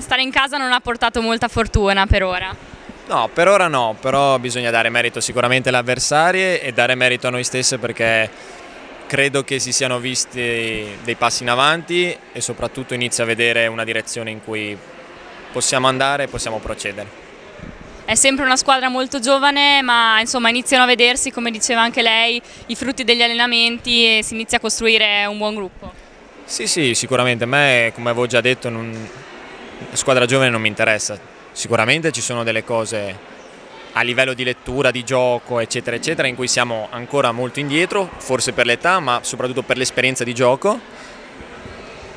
Stare in casa non ha portato molta fortuna per ora. No, per ora no, però bisogna dare merito sicuramente alle avversarie e dare merito a noi stesse perché credo che si siano visti dei passi in avanti e soprattutto inizia a vedere una direzione in cui possiamo andare e possiamo procedere. È sempre una squadra molto giovane, ma insomma iniziano a vedersi, come diceva anche lei, i frutti degli allenamenti e si inizia a costruire un buon gruppo. Sì, sì, sicuramente. A me, come avevo già detto, non, la squadra giovane non mi interessa. Sicuramente ci sono delle cose a livello di lettura, di gioco, eccetera, eccetera, in cui siamo ancora molto indietro, forse per l'età, ma soprattutto per l'esperienza di gioco.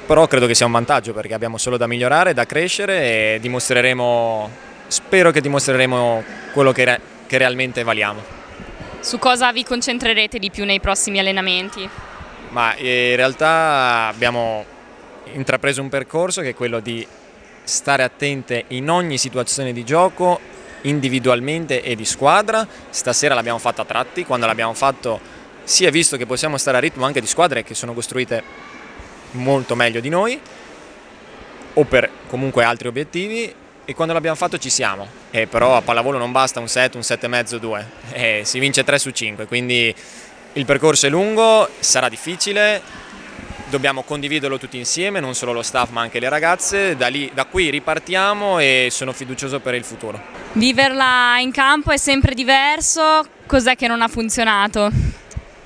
Però credo che sia un vantaggio perché abbiamo solo da migliorare, da crescere e dimostreremo, spero che dimostreremo quello che, re, che realmente valiamo. Su cosa vi concentrerete di più nei prossimi allenamenti? Ma eh, in realtà abbiamo intrapreso un percorso che è quello di stare attente in ogni situazione di gioco individualmente e di squadra. Stasera l'abbiamo fatto a tratti, quando l'abbiamo fatto si è visto che possiamo stare a ritmo anche di squadre che sono costruite molto meglio di noi o per comunque altri obiettivi e quando l'abbiamo fatto ci siamo. E però a pallavolo non basta un set, un set e mezzo, due. E si vince 3 su 5, quindi il percorso è lungo, sarà difficile, dobbiamo condividerlo tutti insieme, non solo lo staff ma anche le ragazze, da, lì, da qui ripartiamo e sono fiducioso per il futuro. Viverla in campo è sempre diverso, cos'è che non ha funzionato?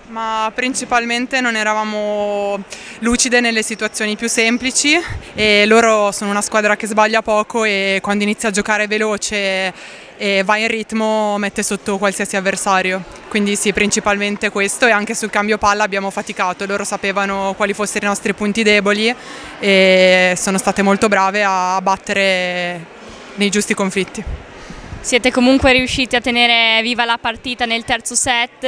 Ma principalmente non eravamo lucide nelle situazioni più semplici e loro sono una squadra che sbaglia poco e quando inizia a giocare veloce e va in ritmo mette sotto qualsiasi avversario. Quindi sì, principalmente questo e anche sul cambio palla abbiamo faticato, loro sapevano quali fossero i nostri punti deboli e sono state molto brave a battere nei giusti conflitti. Siete comunque riusciti a tenere viva la partita nel terzo set,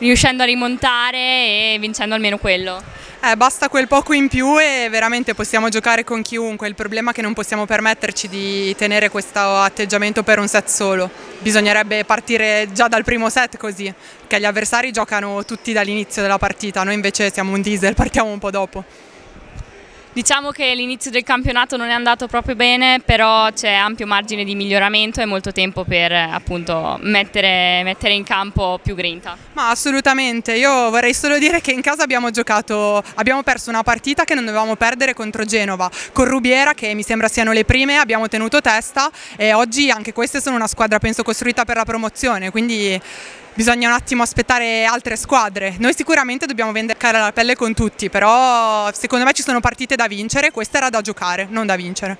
riuscendo a rimontare e vincendo almeno quello. Eh, basta quel poco in più e veramente possiamo giocare con chiunque, il problema è che non possiamo permetterci di tenere questo atteggiamento per un set solo, bisognerebbe partire già dal primo set così, perché gli avversari giocano tutti dall'inizio della partita, noi invece siamo un diesel, partiamo un po' dopo. Diciamo che l'inizio del campionato non è andato proprio bene, però c'è ampio margine di miglioramento e molto tempo per appunto mettere, mettere, in campo più grinta. Ma assolutamente, io vorrei solo dire che in casa abbiamo giocato, abbiamo perso una partita che non dovevamo perdere contro Genova, con Rubiera che mi sembra siano le prime, abbiamo tenuto testa e oggi anche queste sono una squadra penso costruita per la promozione, quindi bisogna un attimo aspettare altre squadre. Noi sicuramente dobbiamo vendicare la pelle con tutti, però secondo me ci sono partite da vincere, questa era da giocare, non da vincere.